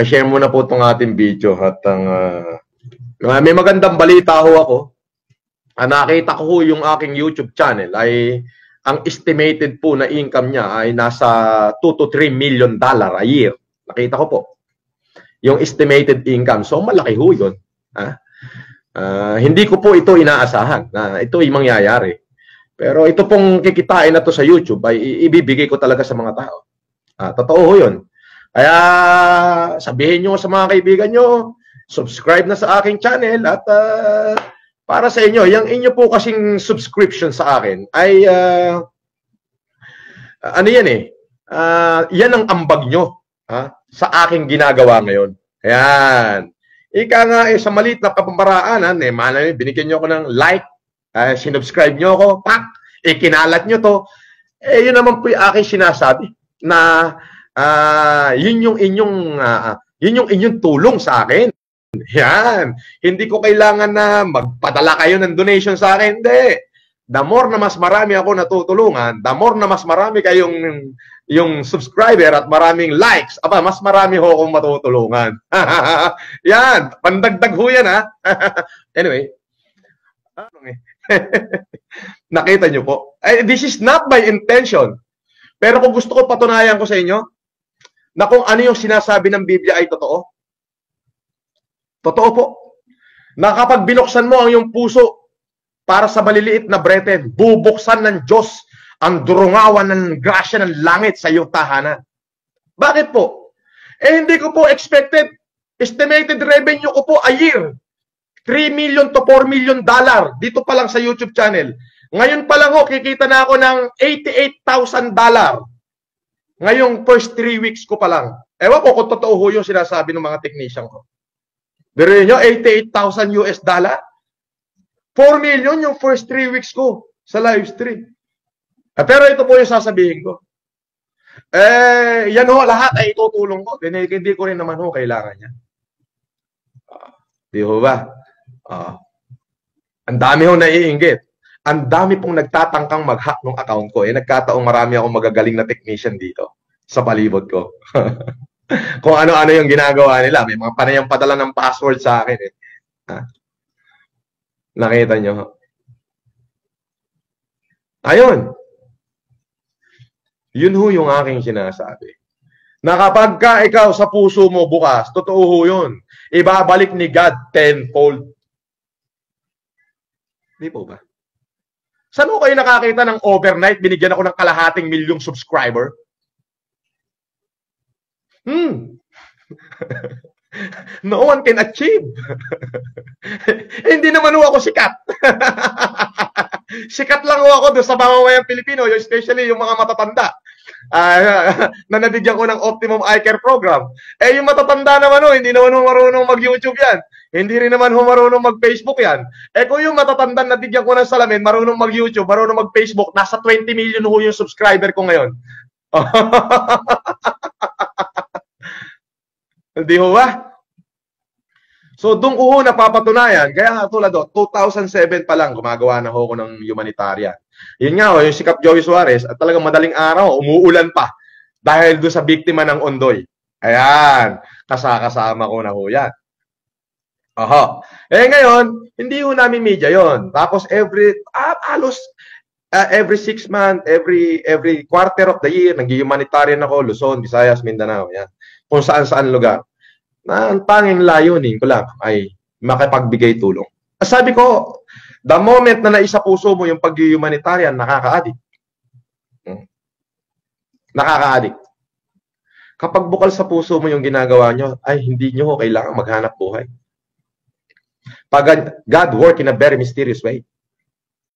Pakishare mo na po itong ating video at ang uh, may magandang balita ho ako. Uh, nakita ko ho yung aking YouTube channel ay ang estimated po na income niya ay nasa 2 to 3 million dollar a year. Nakita ko po. Yung estimated income. So malaki ho yun. Ha? Uh, hindi ko po ito inaasahan na ito ay mangyayari. Pero ito pong kikitain na to sa YouTube ay ibibigay ko talaga sa mga tao. Ah, totoo ho yun. Kaya sabihin nyo sa mga kaibigan nyo, subscribe na sa aking channel at uh, para sa inyo, yung inyo po kasing subscription sa akin ay uh, ano yan eh, uh, yan ang ambag nyo ha, sa aking ginagawa ngayon. Ayan. Ika nga eh, sa maliit na kapamaraanan, eh, malay, binigyan nyo ako ng like, uh, sinubscribe nyo ako, pak, ikinalat nyo to. Eh, yun naman po yung aking sinasabi na uh, yun yung inyong uh, yun yung inyong tulong sa akin. Yan. Hindi ko kailangan na magpadala kayo ng donation sa akin. Hindi. The more na mas marami ako natutulungan, the more na mas marami kayong yung subscriber at maraming likes, aba, mas marami ho akong matutulungan. yan. Pandagdag ho yan, ha? anyway. Nakita nyo po. Eh, this is not my intention. Pero kung gusto ko patunayan ko sa inyo, na kung ano yung sinasabi ng Biblia ay totoo. Totoo po. Na kapag binuksan mo ang iyong puso para sa maliliit na brete, bubuksan ng Diyos ang durungawan ng grasya ng langit sa iyong tahanan. Bakit po? Eh hindi ko po expected. Estimated revenue ko po a year. 3 million to 4 million dollar dito pa lang sa YouTube channel. Ngayon pa lang ho, kikita na ako ng 88,000 dollar Ngayong first three weeks ko pa lang. Ewan ko kung totoo ho yung sinasabi ng mga technician ko. Pero yun 88,000 US dollar. 4 million yung first three weeks ko sa live stream. Eh, pero ito po yung sasabihin ko. Eh, yan ho, lahat ay itutulong ko. Hindi, hindi ko rin naman ho kailangan yan. Uh, di ho ba? Uh, ang dami ho naiinggit ang dami pong nagtatangkang mag-hack ng account ko. Eh, nagkataong marami akong magagaling na technician dito sa palibot ko. Kung ano-ano yung ginagawa nila. May mga panayang padala ng password sa akin. Eh. Ha? Nakita nyo? Ayun. Yun ho yung aking sinasabi. Na kapag ka ikaw sa puso mo bukas, totoo ho yun. Ibabalik ni God tenfold. Di po ba? Saan ko kayo nakakita ng overnight, binigyan ako ng kalahating milyong subscriber? Hmm. no one can achieve. Hindi naman ako sikat. sikat lang ako doon sa mamamayang Pilipino, especially yung mga matatanda uh, na nabigyan ko ng Optimum Eye Care Program. Eh, yung matatanda naman ho, hindi naman marunong mag-YouTube yan. Hindi rin naman ho marunong mag-Facebook yan. Eh, kung yung matatanda na bigyan ko ng salamin, marunong mag-YouTube, marunong mag-Facebook, nasa 20 million ho yung subscriber ko ngayon. Hindi ho ba? So, doon ko ho napapatunayan. Kaya nga tulad do, 2007 pa lang, gumagawa na ho ko ng humanitarian. Yun nga, oh, yung si Cap Joey Suarez, at talagang madaling araw, umuulan pa dahil doon sa biktima ng Ondoy. Ayan, kasakasama ko na ho yan. Oho. Eh ngayon, hindi ho namin media yon. Tapos every, ah, halos uh, every six month, every every quarter of the year, nag-humanitarian ako, Luzon, Visayas, Mindanao, yan. Kung saan-saan lugar. Na ang tanging layunin ko lang ay makipagbigay tulong. Sabi ko, The moment na naisa puso mo yung pag-humanitarian, nakaka-addict. Hmm. Nakaka-addict. Kapag bukal sa puso mo yung ginagawa nyo, ay hindi nyo kailangan maghanap buhay. Pag God work in a very mysterious way.